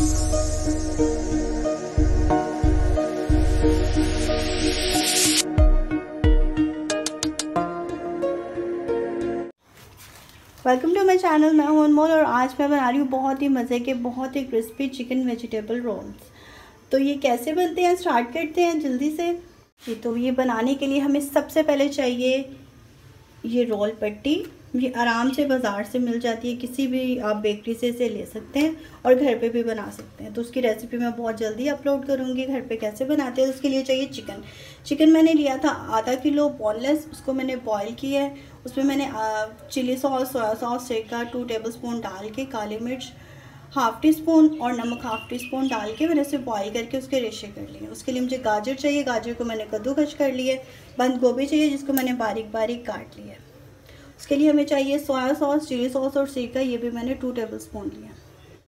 Welcome to my channel मैं हूँ अनमोल और आज मैं बना रही हूँ बहुत ही मज़े के, बहुत ही क्रिस्पी चिकन वेजिटेबल रोल्स तो ये कैसे बनते हैं? स्टार्ट करते हैं जल्दी से। तो ये बनाने के लिए हमें सबसे पहले चाहिए ये रोल पट्टी ये आराम से बाज़ार से मिल जाती है, किसी भी आप बेकरी से इसे ले सकते हैं और घर पे भी बना सकते हैं। तो उसकी रेसिपी मैं बहुत जल्दी अपलोड करूँगी, घर पे कैसे बनाते हैं तो उसके लिए चाहिए चिकन चिकन मैंने लिया था आधा किलो बॉनलेस उसको मैंने बॉयल किया है। उसमें मैंने चिली सॉस सोया सॉस सिरका टू टेबल स्पून डाल के काली मिर्च हाफ़ टी स्पून और नमक हाफ़ टी स्पून डाल के मैंने उसे बॉईल करके उसके रेशे कर लिए। उसके लिए मुझे गाजर चाहिए, गाजर को मैंने कद्दूकश कर लिए, बंद गोभी चाहिए जिसको मैंने बारीक बारीक काट लिया उसके लिए हमें चाहिए सोया सॉस चिली सॉस और सिरका ये भी मैंने टू टेबल स्पून लिया।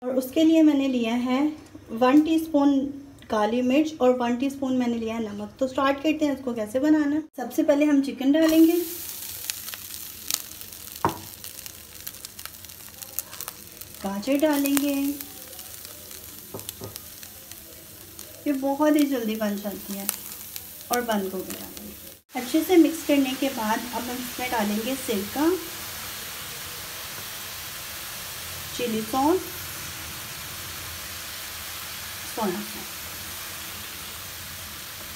और उसके लिए मैंने लिया है वन टीस्पून काली मिर्च और वन टीस्पून मैंने लिया है नमक। तो स्टार्ट करते हैं इसको कैसे बनाना। सबसे पहले हम चिकन डालेंगे। गाजर डालेंगे। ये बहुत ही जल्दी बन जाती है और बंद गोभी डालेंगे अच्छे से मिक्स करने के बाद अब हम इसमें डालेंगे सिरका चिली सॉस सोना सॉस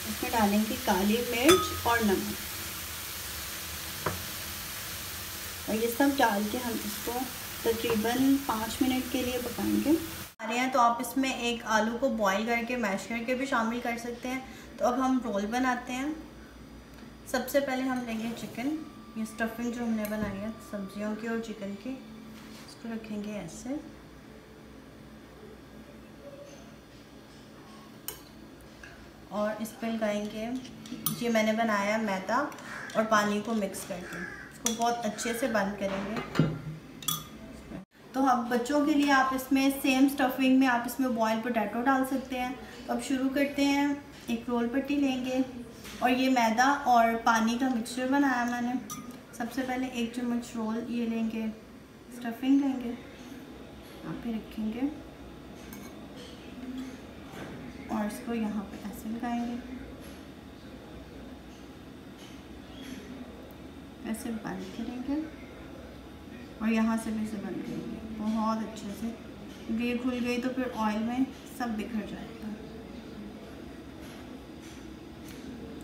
इसमें डालेंगे काली मिर्च और नमक। और ये सब डाल के हम इसको तकरीबन पाँच मिनट के लिए पकाएँगे। आ रहे हैं तो आप इसमें एक आलू को बॉईल करके मैश करके भी शामिल कर सकते हैं। तो अब हम रोल बनाते हैं। सबसे पहले हम लेंगे चिकन। ये स्टफिंग जो हमने बनाई है, सब्जियों की और चिकन की, इसको रखेंगे ऐसे। और इस पर लगाएँगे, ये मैंने बनाया मैदा और पानी को मिक्स करके। इसको बहुत अच्छे से बंद करेंगे। तो अब बच्चों के लिए आप इसमें सेम स्टफिंग में आप इसमें बॉयल पोटैटो डाल सकते हैं। तो अब शुरू करते हैं। एक रोल पट्टी लेंगे। और ये मैदा और पानी का मिक्सचर बनाया मैंने। सबसे पहले एक चम्मच रोल ये लेंगे स्टफिंग लेंगे, यहाँ पे रखेंगे और इसको यहाँ पे ऐसे लगाएँगे। ऐसे बंद करेंगे और यहाँ से भी इसे बंद करेंगे। बहुत अच्छे से। ये खुल गई तो फिर ऑयल में सब बिखर जाएगा।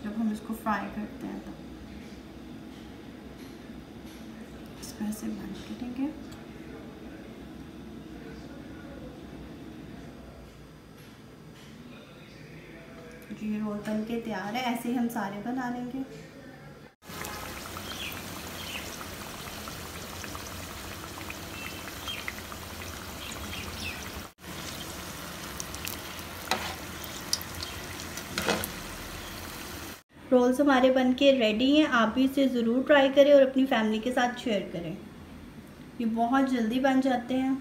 जब हम इसको फ्राई करते हैं तब इसको ऐसे बंद करेंगे जी रोल बन के तैयार है ऐसे ही हम सारे बना लेंगे रोल्स हमारे बन के रेडी हैं, आप भी इसे ज़रूर ट्राई करें और अपनी फैमिली के साथ शेयर करें। ये बहुत जल्दी बन जाते हैं।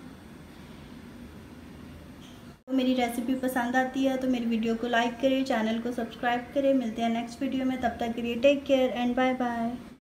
तो मेरी रेसिपी पसंद आती है तो मेरी वीडियो को लाइक करें चैनल को सब्सक्राइब करें। मिलते हैं नेक्स्ट वीडियो में, तब तक के लिए take care and bye bye